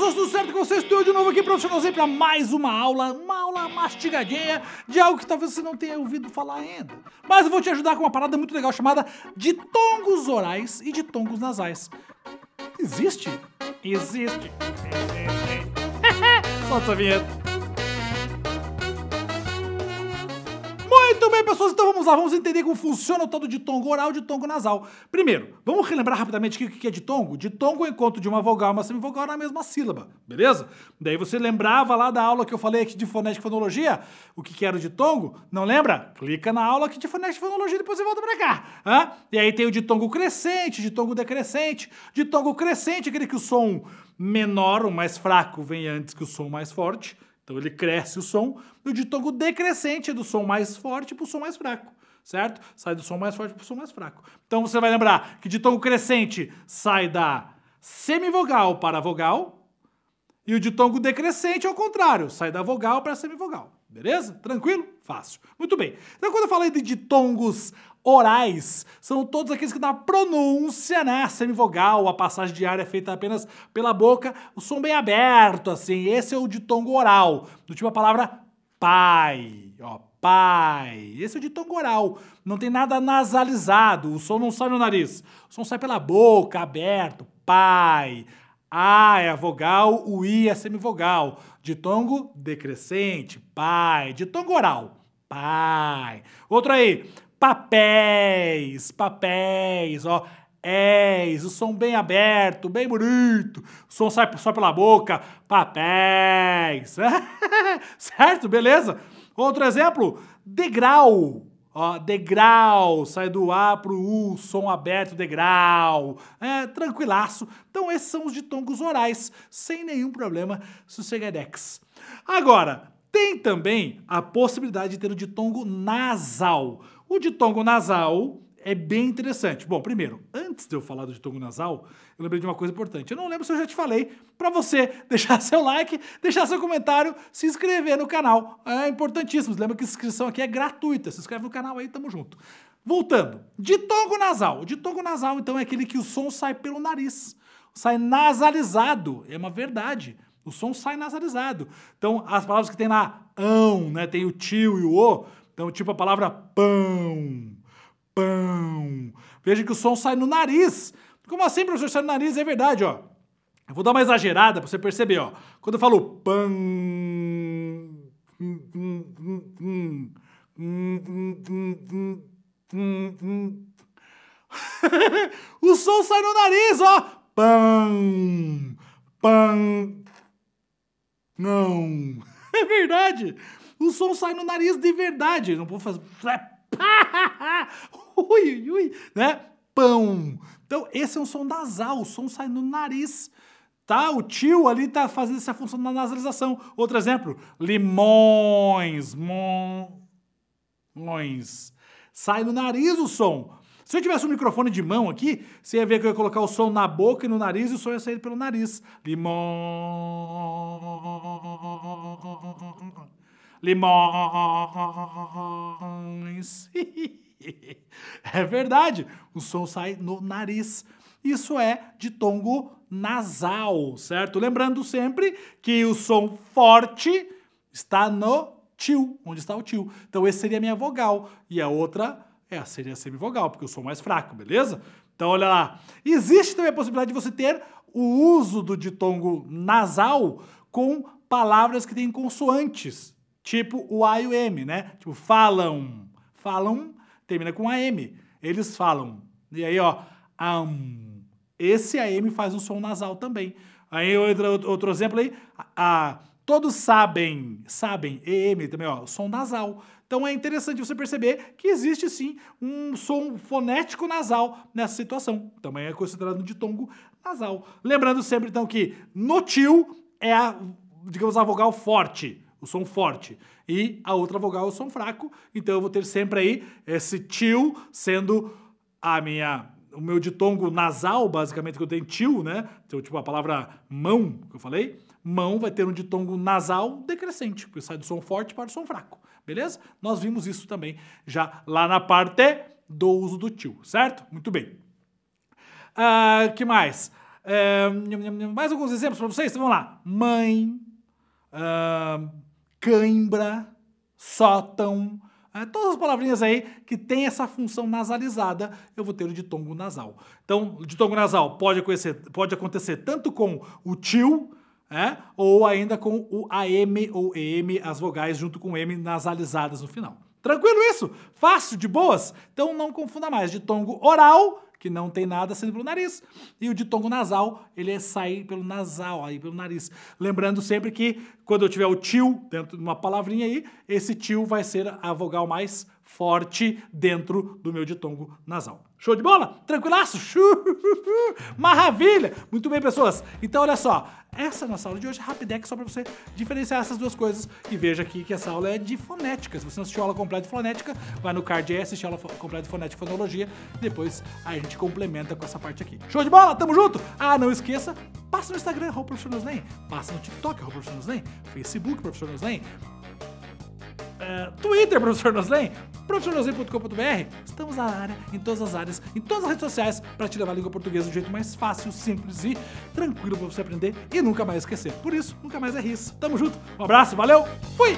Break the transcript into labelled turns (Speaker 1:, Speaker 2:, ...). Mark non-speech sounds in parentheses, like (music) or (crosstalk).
Speaker 1: pessoas, tudo certo com vocês? Estou de novo aqui, profissionalzinho, para mais uma aula, uma aula mastigadinha de algo que talvez você não tenha ouvido falar ainda. Mas eu vou te ajudar com uma parada muito legal chamada ditongos orais e ditongos nasais. Existe? Existe. Existe. (laughs) Solta a vinheta. Muito bem, pessoas, então vamos lá, vamos entender como funciona o tal do ditongo oral e ditongo nasal. Primeiro, vamos relembrar rapidamente o que é ditongo? Ditongo é o encontro de uma vogal e uma semivogal na mesma sílaba, beleza? Daí você lembrava lá da aula que eu falei aqui de fonética e fonologia, o que era o ditongo? Não lembra? Clica na aula aqui de fonética e fonologia e depois você volta pra cá. Hã? E aí tem o ditongo crescente, ditongo decrescente. Ditongo crescente, aquele que o som menor, o mais fraco, vem antes que o som mais forte. Então ele cresce o som, e o ditongo decrescente é do som mais forte para o som mais fraco, certo? Sai do som mais forte para o som mais fraco. Então você vai lembrar que ditongo crescente sai da semivogal para a vogal, e o ditongo decrescente ao contrário, sai da vogal para a semivogal. Beleza? Tranquilo? Fácil. Muito bem. Então, quando eu falei de ditongos orais, são todos aqueles que na pronúncia, né, semivogal, a passagem de ar é feita apenas pela boca, o som bem aberto, assim. Esse é o ditongo oral, do tipo a palavra pai, ó, pai. Esse é o ditongo oral. Não tem nada nasalizado, o som não sai no nariz. O som sai pela boca, aberto, pai. A é a vogal, o I é semivogal. Ditongo decrescente, pai. Ditongo oral, pai. Outro aí, papéis, papéis, ó. És, o som bem aberto, bem bonito. O som sai só pela boca, papéis. (laughs) certo? Beleza? Outro exemplo, degrau. Ó, degrau, sai do A pro U, som aberto, degrau. É, tranquilaço. Então esses são os ditongos orais, sem nenhum problema, sossegadex. Agora, tem também a possibilidade de ter o ditongo nasal. O ditongo nasal é bem interessante. Bom, primeiro, antes de eu falar do ditongo nasal, eu lembrei de uma coisa importante. Eu não lembro se eu já te falei, para você (laughs) deixar seu like, deixar seu comentário, se inscrever no canal. É importantíssimo. Lembra que a inscrição aqui é gratuita. Se inscreve no canal aí, tamo junto. Voltando. Ditongo nasal. O ditongo nasal, então, é aquele que o som sai pelo nariz. Sai nasalizado. É uma verdade. O som sai nasalizado. Então, as palavras que tem lá, ão, né? Tem o tio e o o. Então, tipo a palavra pão pão. Veja que o som sai no nariz. Como assim, professor, sai no nariz? É verdade, ó. Eu vou dar uma exagerada para você perceber, ó. Quando eu falo pão, (laughs) o som sai no nariz, ó. Pão, pão. Não. (laughs) É verdade. O som sai no nariz de verdade. Não vou fazer (laughs) ui, ui, né? Pão. Então, esse é um som nasal, o som sai no nariz. Tá? O tio ali tá fazendo essa função da nasalização. Outro exemplo, limões, mões. Sai no nariz o som. Se eu tivesse um microfone de mão aqui, você ia ver que eu ia colocar o som na boca e no nariz e o som ia sair pelo nariz. Limão. Limões. (laughs) é verdade, o som sai no nariz. Isso é de tongo nasal, certo? Lembrando sempre que o som forte está no tio, onde está o tio. Então esse seria a minha vogal e a outra é, seria a semivogal, porque eu sou mais fraco, beleza? Então olha lá. Existe também a possibilidade de você ter o uso do ditongo nasal com palavras que têm consoantes, tipo o A e o M, né? Tipo falam, falam termina com AM. Eles falam. E aí, ó, am. Esse AM faz um som nasal também. Aí outro, outro exemplo aí, a, a, todos sabem, sabem, EM também, ó, som nasal. Então é interessante você perceber que existe sim um som fonético nasal nessa situação. Também é considerado um ditongo nasal. Lembrando sempre então que no tio é a, digamos, a vogal forte o som forte. E a outra vogal é o som fraco. Então eu vou ter sempre aí esse tio sendo a minha o meu ditongo nasal, basicamente, que eu tenho tio, né? Então, tipo, a palavra mão, que eu falei, mão vai ter um ditongo nasal decrescente, porque sai do som forte para o som fraco, beleza? Nós vimos isso também já lá na parte do uso do tio, certo? Muito bem. Uh, que mais? É, mais alguns exemplos para vocês? Então vamos lá. Mãe, uh, cãibra, sótão, é, todas as palavrinhas aí que tem essa função nasalizada, eu vou ter o ditongo nasal. Então, o ditongo nasal pode acontecer, pode acontecer tanto com o tio, é, ou ainda com o AM ou EM, as vogais junto com M nasalizadas no final. Tranquilo isso? Fácil, de boas? Então não confunda mais. Ditongo oral que não tem nada saindo pelo nariz. E o ditongo nasal, ele é sair pelo nasal, aí pelo nariz. Lembrando sempre que quando eu tiver o tio dentro de uma palavrinha aí, esse tio vai ser a vogal mais forte dentro do meu ditongo nasal. Show de bola? Tranquilaço? (laughs) Maravilha! Muito bem, pessoas. Então, olha só. Essa nossa aula de hoje é Rapidex, só para você diferenciar essas duas coisas. E veja aqui que essa aula é de fonética. Se você não assistiu a aula completa de fonética, vai no card e assiste a aula completa de fonética e fonologia. Depois a gente complementa com essa parte aqui. Show de bola? Tamo junto? Ah, não esqueça, passa no Instagram, professor. Passa no TikTok, professor. Facebook, professor. Uh, Twitter, professor Noslen professornosem.com.br. Estamos na área, em todas as áreas, em todas as redes sociais, para te levar a língua portuguesa do jeito mais fácil, simples e tranquilo para você aprender e nunca mais esquecer. Por isso, nunca mais é isso. Tamo junto, um abraço, valeu, fui!